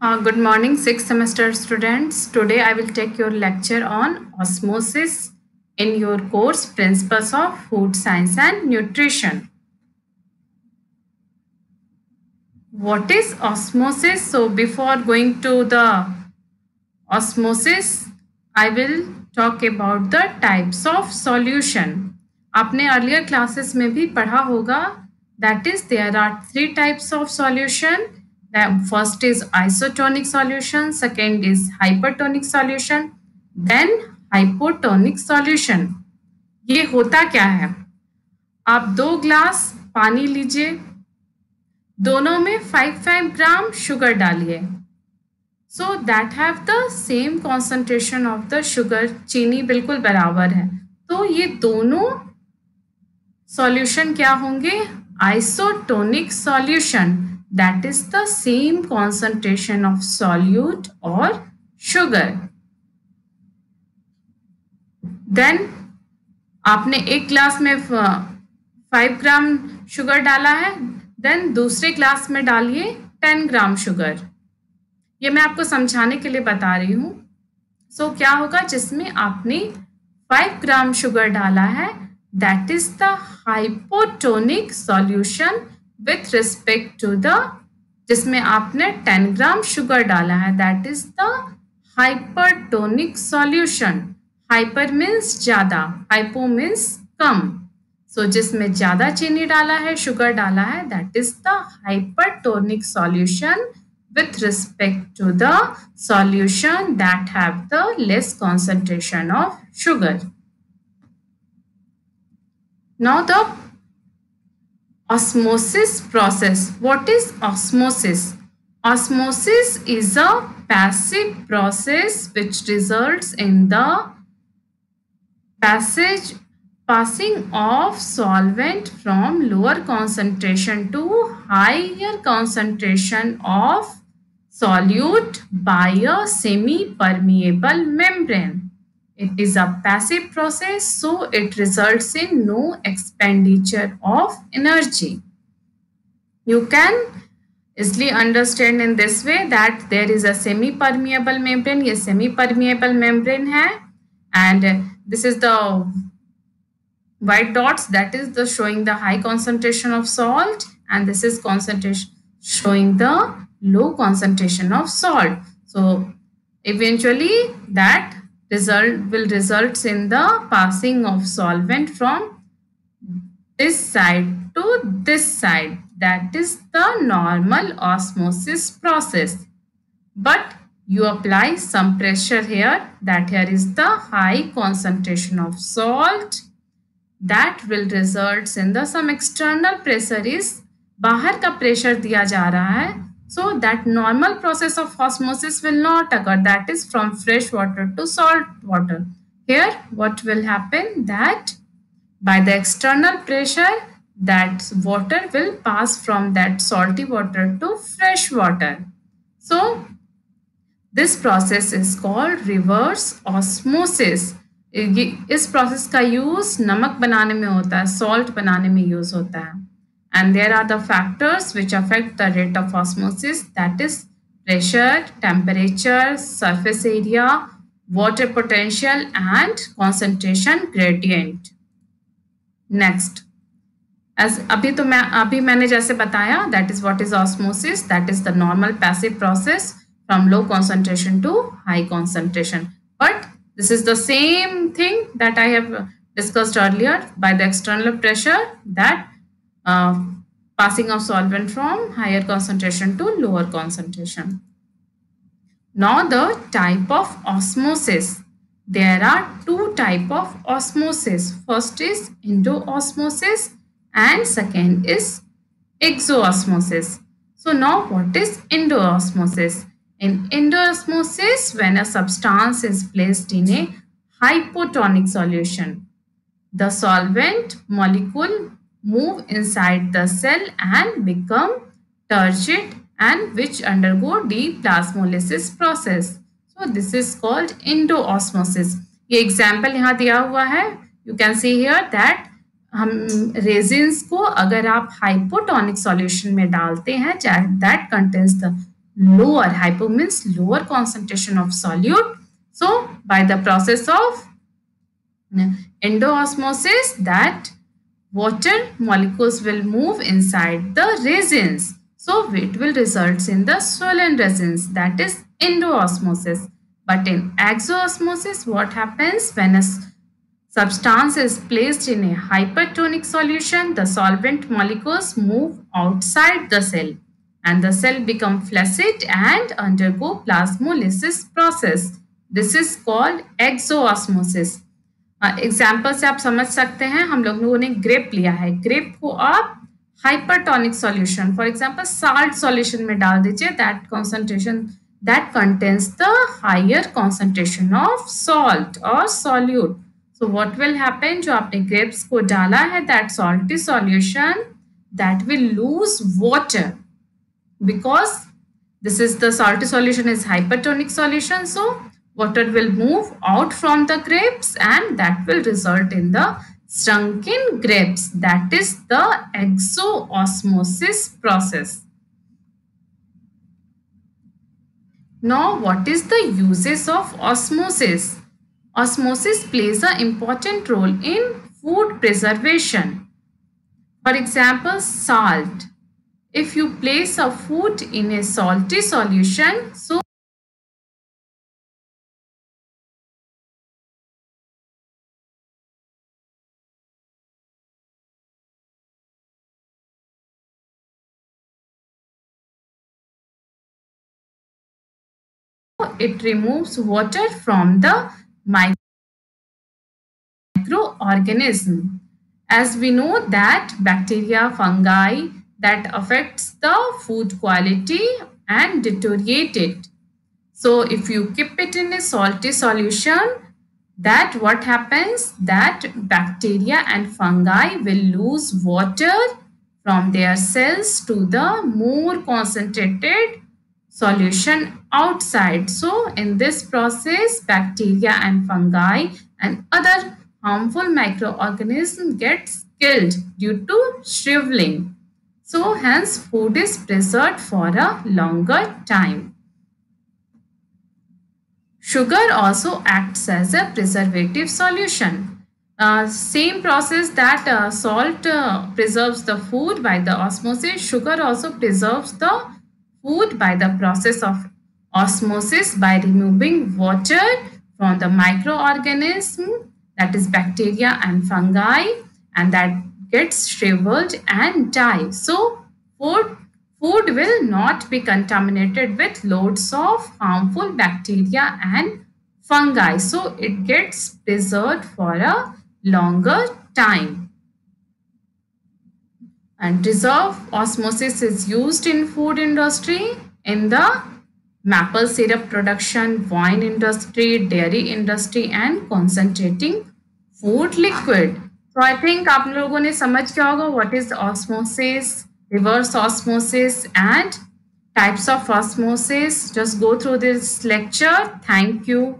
Good morning six semester students today I will take your lecture on osmosis in your course principles of food science and nutrition what is osmosis so before going to the osmosis I will talk about the types of solution आपने earlier classes में भी पढ़ा होगा that is there are three types of solution first is isotonic solution, second is hypertonic solution, then hypotonic solution. ये होता क्या है? आप दो ग्लास पानी लीजिए, दोनों में फाइव फाइव ग्राम शुगर डालिए। So that have the same concentration of the sugar चीनी बिल्कुल बराबर है। तो ये दोनों सॉल्यूशन क्या होंगे? Isotonic solution that is the same concentration of solute or sugar. Then आपने एक ग्लास में फाइव ग्राम शुगर डाला है देन दूसरे ग्लास में डालिए टेन ग्राम शुगर ये मैं आपको समझाने के लिए बता रही हूँ सो so, क्या होगा जिसमें आपने फाइव ग्राम शुगर डाला है that is the hypotonic solution with respect to the जिसमें आपने 10 ग्राम शुगर डाला है that is the hypertonic solution hyper means ज़्यादा हाइपो मीन्स कम सो so, जिसमें ज़्यादा चीनी डाला है शुगर डाला है that is the hypertonic solution with respect to the solution that have the less concentration of sugar. Now the Osmosis process. What is osmosis? Osmosis is a passive process which results in the passage passing of solvent from lower concentration to higher concentration of solute by a semi-permeable membrane. It is a passive process, so it results in no expenditure of energy. You can easily understand in this way that there is a semi-permeable membrane. ये semi-permeable membrane है and this is the white dots that is the showing the high concentration of salt and this is concentration showing the low concentration of salt. So eventually that result will results in the passing of solvent from this side to this side that is the normal osmosis process but you apply some pressure here that here is the high concentration of salt that will results in the some external pressure is बाहर का pressure दिया जा रहा है So that normal process of osmosis will not occur. That is from fresh water to salt water. Here what will happen that by the external pressure that water will pass from that salty water to fresh water. So this process is called reverse osmosis. इस process का use नमक बनाने में होता है salt बनाने में use होता है and there are the factors which affect the rate of osmosis that is pressure, temperature, surface area, water potential and concentration gradient. Next. As अभी तो मैं अभी मैंने जैसे बताया that is what is osmosis that is the normal passive process from low concentration to high concentration. But this is the same thing that I have discussed earlier by the external pressure that uh, passing of solvent from higher concentration to lower concentration. Now the type of osmosis. There are two type of osmosis. First is endoosmosis and second is exoosmosis. So now what is endoosmosis? In endoosmosis, when a substance is placed in a hypotonic solution, the solvent molecule move inside the cell and become turgid and which undergo deplasmolysis process. So this is called endoosmosis. ये example यहाँ दिया हुआ है. You can see here that हम resins को अगर आप hypotonic solution में डालते हैं that contains the lower. Hypo means lower concentration of solute. So by the process of endoosmosis that water molecules will move inside the resins. So it will result in the swollen resins that is endoosmosis. But in exoosmosis what happens when a substance is placed in a hypertonic solution the solvent molecules move outside the cell and the cell become flaccid and undergo plasmolysis process. This is called exoosmosis. Example से आप समझ सकते हैं, हम लोगों ने grep लिया है। ग्रेप को आप hypertonic solution for example salt solution में डाल दीजिए that concentration that contains the higher concentration of salt और solute so what will happen जो आपने ग्रेप्स को डाला है that salty solution that will lose water because this is the salty solution is hypertonic solution, so water will move out from the grapes and that will result in the shrunken grapes that is the exoosmosis process. Now what is the uses of osmosis? Osmosis plays an important role in food preservation. For example, salt. If you place a food in a salty solution, so it removes water from the microorganism. As we know that bacteria, fungi that affects the food quality and deteriorate it. So if you keep it in a salty solution, that what happens that bacteria and fungi will lose water from their cells to the more concentrated solution outside. So in this process, bacteria and fungi and other harmful microorganisms get killed due to shriveling. So hence food is preserved for a longer time. Sugar also acts as a preservative solution. Uh, same process that uh, salt uh, preserves the food by the osmosis, sugar also preserves the food by the process of osmosis by removing water from the microorganism that is bacteria and fungi and that gets shriveled and die. So food, food will not be contaminated with loads of harmful bacteria and fungi. So it gets preserved for a longer time. And reserve osmosis is used in food industry in the maple syrup production, wine industry, dairy industry and concentrating food liquid. So I think आप लोगों ने समझ गया होगा what is osmosis, reverse osmosis and types of osmosis. Just go through this lecture. Thank you.